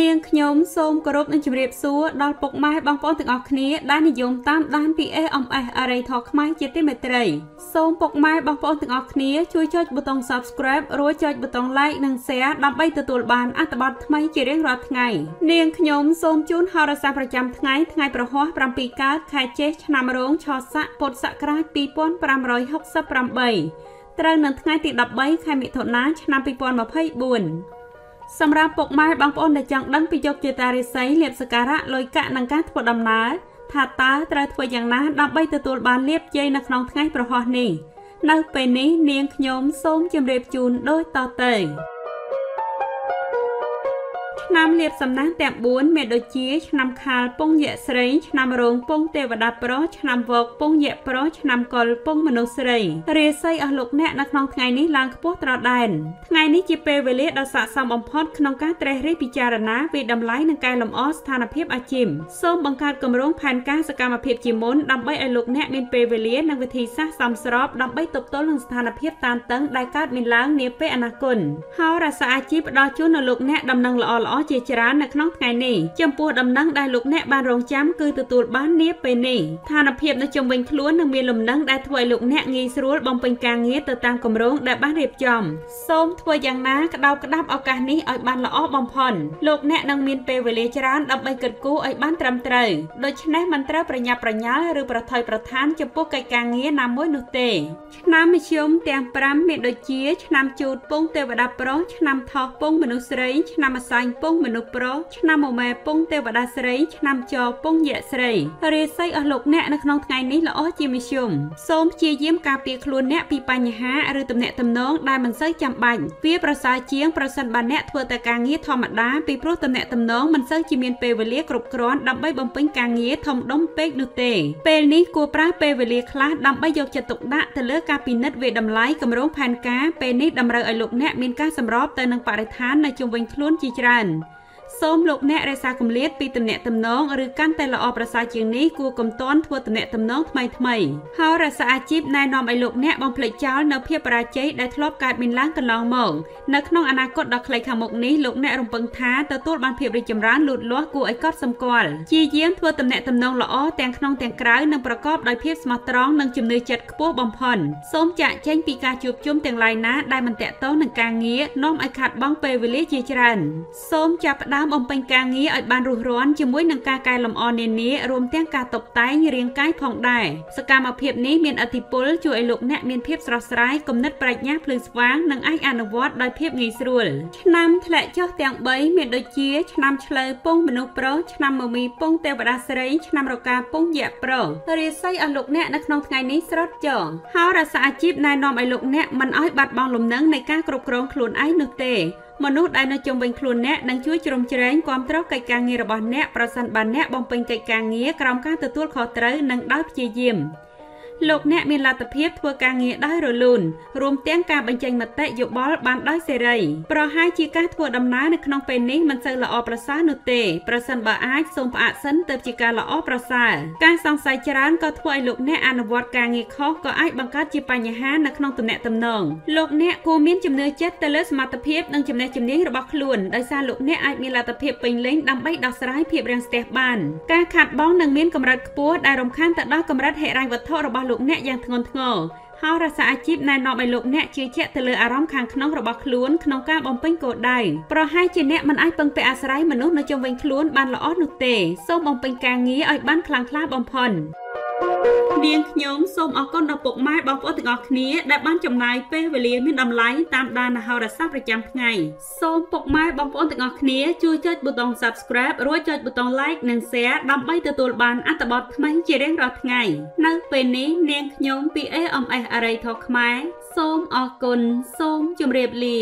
នាងខ្ញុំសូមគោរពនិងជម្រាបសួរដល់ពុកម៉ែបងប្អូនទាំងអស់គ្នាដែលនិយមតាមដានពី AMS អរិយធម៌ខ្មែរជាទីមេត្រីសូមពុកម៉ែបងប្អូនទាំងអស់គ្នាជួយចុចប៊ូតុង Subscribe រួចចុចប៊ូតុង Like និង Share ដើម្បីទទួលបានអត្ថបទថ្មីជារៀងរាល់ថ្ងៃនាងខ្ញុំសូមជូនហោរាសាស្ត្រប្រចាំថ្ងៃថ្ងៃប្រហោះ7កើតខែចេសឆ្នាំរោងឆស័កពុទ្ធសករាជ2568ត្រូវនៅថ្ងៃទី13ខែមិថុនាឆ្នាំ2024 សម្រាប់ពុកម៉ែបងប្អូនដែលចង់ដឹងពីយកជាតារិស័យលៀបសការៈលុយកាក់និងការធ្វើដំណើរថាតើត្រូវធ្វើយ៉ាងណាដើម្បីទទួលបានលៀបជ័យនៅក្នុងថ្ងៃប្រហោះនេះនៅពេលនេះនាងខ្ញុំសូមជម្រាបជូនដូចតទៅ ឆ្នាំលៀបសំណាងទាំង4មានដូចជាឆ្នាំខាលពងយៈស្រីឆ្នាំរោងពងទេវតាប្រុសឆ្នាំវកពងយៈប្រុសឆ្នាំកុលពងមនុស្សស្រីរាសីអស់លោកអ្នកនៅក្នុងថ្ងៃនេះឡើងខ្ពស់ត្រដែនថ្ងៃនេះជាពេលវេលាដ៏ស័ក្តិសមបំផុតក្នុងការត្រេះរិះពិចារណាវិតម្លៃនិងកែលម្អស្ថានភាពអាជីពសូមបង្កើតគម្រោងផែនការសកម្មភាពជាមុនដើម្បីឲ្យលោកអ្នកមានពេលវេលានិងវិធីសាស្ត្រសមស្របដើម្បីទប់ទល់នឹងស្ថានភាពតានតឹងដែលកើតមានឡើងនាពេលអនាគតហើយរសាអាជីពផ្ដល់ជូនដល់លោកអ្នកដំណឹងល្អៗជាច្រើននៅក្នុងថ្ងៃនេះចំពោះដំណឹងដែលលោកអ្នកបានរងចាំគឺទទួលបាននាពេលនេះស្ថានភាពនៅជុំវិញខ្លួននឹងមានលំនឹងដែលធ្វើឲ្យលោកអ្នកងាយស្រួលបំពេញការងារទៅតាមគម្រោងដែលបានរៀបចំសូមធ្វើយ៉ាងណាក្តោបក្តាប់ឱកាសនេះឲ្យបានល្អបំផុតលោកអ្នកនឹងមានពេលវេលាច្រើនដើម្បីគិតគូរឲ្យបានត្រឹមត្រូវដូច្នេះមិនត្រូវប្រញាប់ប្រញាល់ឬប្រថុយប្រថានចំពោះកិច្ចការងារណាមួយនោះទេ ឆ្នាំមធ្យមទាំង5មានដូចជា ឆ្នាំជូតពងទេវតាប្រុសឆ្នាំថោះពងមនុស្សស្រីឆ្នាំអសាញ់ពងមនុស្សប្រុសឆ្នាំមមែពងទេវតាស្រីឆ្នាំចពងយៈស្រីរាសីអស់លោកអ្នកនៅក្នុងថ្ងៃនេះល្អជាមធ្យមសូមព្យាយាមការពារខ្លួនអ្នកពីបញ្ហាឬទំនាក់ទំនងដែលមិនសូវចាំបាច់វាប្រសើរជាងប្រសិនបើអ្នកធ្វើតែការងារធម្មតាពីព្រោះទំនាក់ទំនងមិនសូវជាមានពេលវេលាគ្រប់គ្រាន់ដើម្បីបំពេញការងារធំដុំពេកនោះទេពេលនេះគួរប្រើពេលវេលាខ្លះដើម្បីយកចិត្តទុកដាក់ទៅលើការពិនិត្យវាតម្លៃគម្រោងផែនការពេលនេះតម្រូវឲ្យលោកអ្នកមានការសម្របទៅនឹងបរិស្ថាននៅជុំវិញខ្លួនជាច្រើន សូមលោកអ្នករក្សាគម្លាតពីទំនាក់ទំនងឬកាន់តែល្អប្រសើរជាងនេះគួរកុំតន់ធ្វើទំនាក់ទំនងថ្មីថ្មីហើយរក្សាអាជីពណែនាំឲ្យលោកអ្នកបំភ្លេចចោលនៅភាពបរាជ័យដែលធ្លាប់កើតមានឡើងកន្លងមកនៅក្នុងអនាគតដ៏ខ្លីខាងមុខនេះលោកអ្នករំពឹងថាទទួលបានភាពរីកចម្រើនលូតលាស់គួរឲ្យកត់សម្គាល់ជាយាមធ្វើទំនាក់ទំនងល្អទាំងក្នុងទាំងក្រៅនិងប្រកបដោយភាពស្មោះត្រង់និងជំនឿចិត្តខ្ពស់បំផុតសូមចាក់ចែងពីការជួបជុំទាំងឡាយណាដែលមិនតាក់ទងនឹងការងារនាំឲ្យខាត់បង់ពេលវេលាជាច្រើនសូមចាប់ផ្ដើមបំពេញការងារឲ្យបានរស់រាន់ជាមួយនឹងការកែលម្អនានារួមទាំងការតុបតែងរាងកាយផងដែរសកម្មភាពនេះមានអធិពលជួយឲ្យលោកអ្នកមានភាពស្រស់ស្រាយគំនិតប្រាជ្ញាភ្លឺស្វាងនិងអាចអនុវត្តដោយភាពងាយស្រួលឆ្នាំធ្លាក់ចុះទាំង3មានដូចជា ឆ្នាំឆ្លូវពងមនុស្សប្រុសឆ្នាំមមីពងទេវតាស្រីឆ្នាំរកាពងយៈប្រុសរាសីឲ្យលោកអ្នកនៅក្នុងថ្ងៃនេះស្រត់ចងហើយរសាអាជីពណែនាំឲ្យលោកអ្នកមិនឲ្យបាត់បង់លំនឹងនៃការគ្រប់គ្រងខ្លួនឯងនោះទេ មនុស្សដែលនៅជុំវិញខ្លួនអ្នកនឹងជួយជ្រោមជ្រែងគ្រប់គ្រងកិច្ចការងាររបស់អ្នកប្រសិនបើអ្នកបំពេញកិច្ចការងារក្រោមការទទួលខុសត្រូវនិងដោយព្យាយាម។ លោកអ្នកមានលទ្ធភាពធ្វើការងារដោយរលូនរួមទាំងការបញ្ចេញមតិយោបល់បានដោយសេរីប្រហែលជាការធ្វើដំណើរនៅក្នុងពេលនេះមិនសូវល្អប្រសើរនោះទេប្រសិនបើអាចសូមផ្អាកសិនទៅជាការល្អប្រសើរការសង្ស័យច្រើនក៏ធ្វើឲ្យលោកអ្នកអនុវត្តការងារខុសក៏អាចបង្កើតជាបញ្ហានៅក្នុងទំនាក់ទំនងលោកអ្នកគួរមានជំនឿចិត្តទៅលើសមត្ថភាពនិងចំណេះជំនាញរបស់ខ្លួនដោយសារលោកអ្នកអាចមានលទ្ធភាពពេញលេញដើម្បីដោះស្រាយភាពរាំងស្ទះបានការខាត់បងនឹងមានកម្រិតខ្ពស់ដែលរំខានទៅដល់កម្រិតហិរញ្ញវត្ថុរបស់លោកអ្នកយ៉ាងធ្ងន់ធ្ងរហើយរសាអាជីពណែនាំឲ្យលោកអ្នកជឿជាក់ទៅលើអារម្មណ៍ខាងក្នុងរបស់ខ្លួនក្នុងការបំពេញគោលដៅប្រហែលជាអ្នកមិនអាចពឹងពាក់អាស្រ័យមនុស្សនៅជុំវិញខ្លួនបានល្អនោះទេសូមបំពេញការងារឲ្យបានខ្លាំងក្លាបំផុត នាងខ្ញុំសូមអរគុណដល់ពុកម៉ែបងប្អូនទាំងអស់គ្នាដែលបានចំណាយពេលវេលាមានតម្លៃតាមដានហោរាសាស្ត្រប្រចាំថ្ងៃសូមពុកម៉ែបងប្អូនទាំងអស់គ្នាជួយចុចប៊ូតុង Subscribe រួចចុចប៊ូតុង Like និង Share ដើម្បីទទួលបានអត្ថបទថ្មីជារៀងរាល់ថ្ងៃនៅពេលនេះនាងខ្ញុំពី AMS អរិយធម៌ខ្មែរសូមអរគុណសូមជម្រាបលា